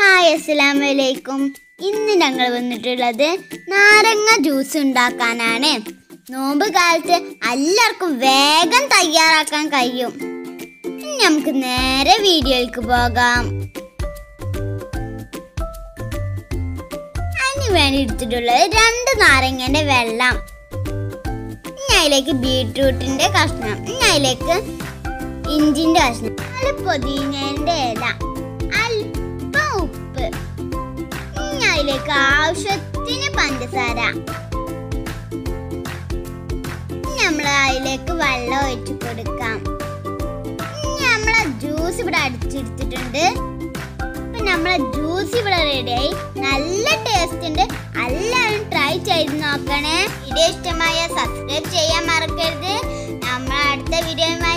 Hi അസ്സലാമു അലൈക്കും ഇന്ന് ഞങ്ങൾ വന്നിട്ടുള്ളത് നാരങ്ങ ജ്യൂസ് ഉണ്ടാക്കാനാണ്. നോമ്പ് കാലത്ത് എല്ലാവർക്കും വേഗം തയ്യാറാക്കാൻ കഴിയും. നമുക്ക് നേരെ വീഡിയോയിലേക്ക് പോകാം. അതിന് വേണ്ടി എടുത്തിട്ടുള്ളത് രണ്ട് നാരങ്ങന്റെ വെള്ളം. അതിലേക്ക് ബീട്രൂട്ടിന്റെ കഷ്ണം. അതിലേക്ക് ഇഞ്ചിന്റെ കഷ്ണം. നാല് പൊതിനേന്റെ ഇല. അതിലേക്ക് ആവശ്യത്തിന് പഞ്ചസാര. നമ്മൾ അതിലേക്ക് വെള്ളം ഒഴിച്ചു കൊടുക്കാം. നമ്മളെ ജ്യൂസ് ഇവിടെ അടിച്ചെടുത്തിട്ടുണ്ട് ഇപ്പൊ നമ്മളെ ജ്യൂസ് ഇവിടെ റെഡിയായി നല്ല ടേസ്റ്റ് ഉണ്ട്. എല്ലാവരും ട്രൈ ചെയ്ത് നോക്കണേ. വീഡിയോ ഇഷ്ടമായ സബ്സ്ക്രൈബ് ചെയ്യാൻ മറക്കരുത്. നമ്മൾ അടുത്ത വരാം